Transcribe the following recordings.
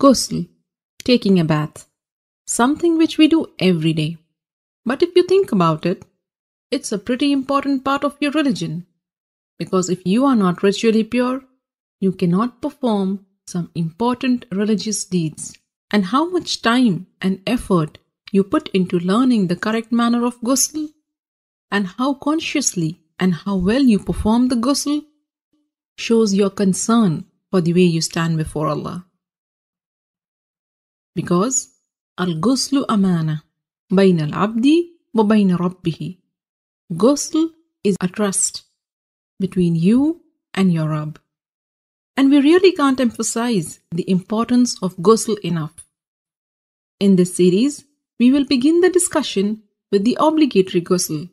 Ghusl, taking a bath, something which we do every day. But if you think about it, it's a pretty important part of your religion. Because if you are not ritually pure, you cannot perform some important religious deeds. And how much time and effort you put into learning the correct manner of ghusl, and how consciously and how well you perform the ghusl shows your concern for the way you stand before Allah. Because amana bayna al-abdi wa bayna rabbih. Ghusl is a trust between you and your Rabb. And we really can't emphasize the importance of ghusl enough. In this series, we will begin the discussion with the obligatory ghusl,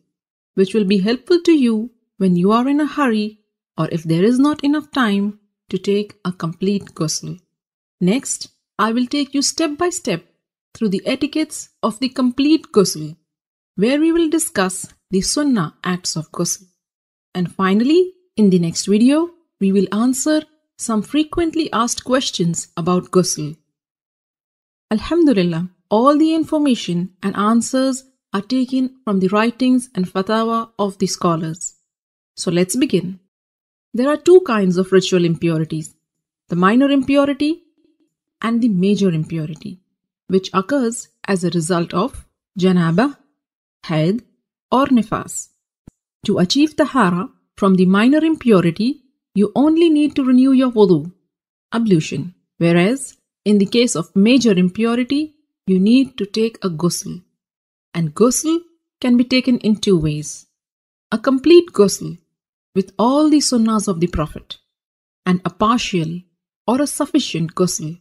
which will be helpful to you when you are in a hurry or if there is not enough time to take a complete ghusl. Next, I will take you step by step through the etiquettes of the complete ghusl, where we will discuss the sunnah acts of ghusl. And finally, in the next video, we will answer some frequently asked questions about ghusl. Alhamdulillah, all the information and answers are taken from the writings and fatwa of the scholars. So let's begin. There are two kinds of ritual impurities the minor impurity and the major impurity, which occurs as a result of janaba, haid, or nifas. To achieve tahara from the minor impurity, you only need to renew your wudu, ablution, whereas in the case of major impurity, you need to take a ghusl. And ghusl can be taken in two ways. A complete ghusl with all the sunnahs of the Prophet, and a partial or a sufficient ghusl,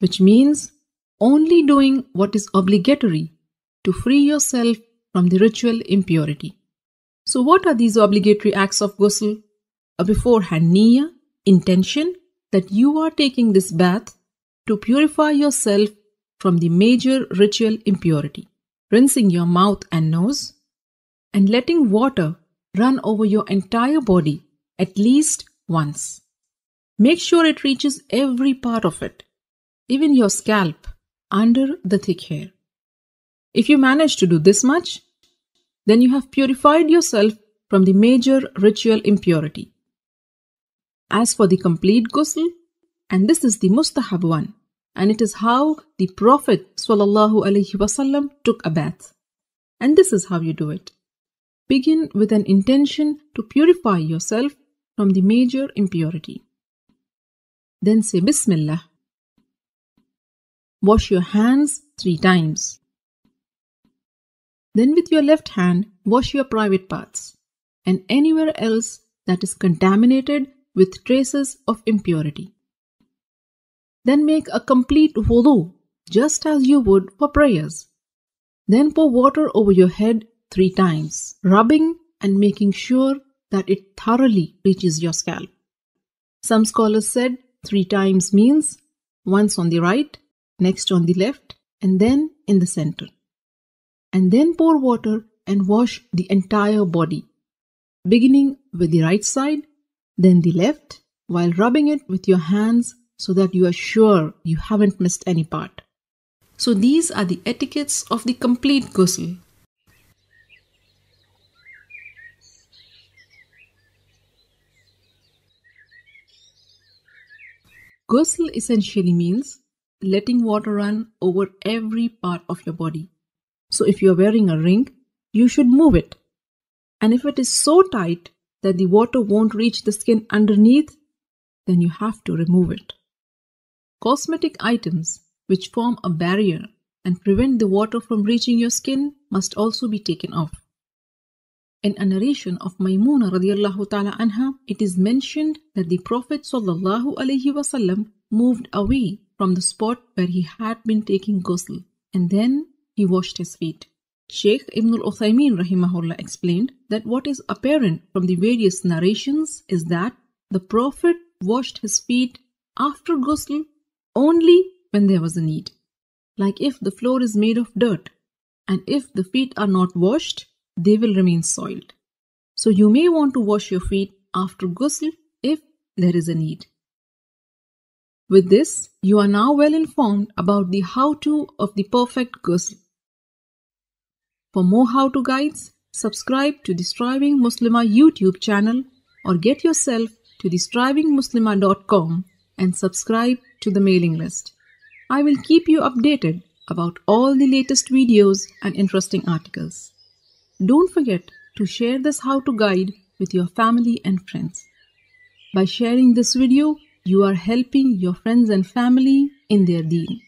which means only doing what is obligatory to free yourself from the ritual impurity. So, what are these obligatory acts of ghusl? A beforehand niyyah, intention that you are taking this bath to purify yourself from the major ritual impurity, rinsing your mouth and nose, and letting water run over your entire body at least once. Make sure it reaches every part of it, even your scalp under the thick hair. If you manage to do this much, then you have purified yourself from the major ritual impurity. As for the complete ghusl, and this is the mustahab one, and it is how the Prophet ﷺ took a bath. And this is how you do it. Begin with an intention to purify yourself from the major impurity. Then say Bismillah. Wash your hands three times. Then with your left hand, wash your private parts and anywhere else that is contaminated with traces of impurity. Then make a complete wudu, just as you would for prayers. Then pour water over your head three times, rubbing and making sure that it thoroughly reaches your scalp. Some scholars said three times means once on the right, next on the left, and then in the center. And then pour water and wash the entire body, beginning with the right side, then the left, while rubbing it with your hands so that you are sure you haven't missed any part. So these are the etiquettes of the complete ghusl. Ghusl essentially means letting water run over every part of your body. So if you're wearing a ring, you should move it. And if it is so tight that the water won't reach the skin underneath, then you have to remove it. Cosmetic items which form a barrier and prevent the water from reaching your skin must also be taken off. In a narration of Maymuna radiallahu ta'ala anha, it is mentioned that the Prophet sallallahu alaihi wasallam moved away from the spot where he had been taking ghusl and then he washed his feet. Sheikh Ibn al-Uthaymeen rahimahullah explained that what is apparent from the various narrations is that the Prophet washed his feet after ghusl only when there was a need. Like if the floor is made of dirt, and if the feet are not washed, they will remain soiled. So you may want to wash your feet after ghusl if there is a need. With this, you are now well informed about the how-to of the perfect ghusl. For more how-to guides, subscribe to the Striving Muslima YouTube channel or get yourself to the strivingmuslima.com and subscribe to the mailing list. I will keep you updated about all the latest videos and interesting articles. Don't forget to share this how-to guide with your family and friends. By sharing this video, you are helping your friends and family in their deen.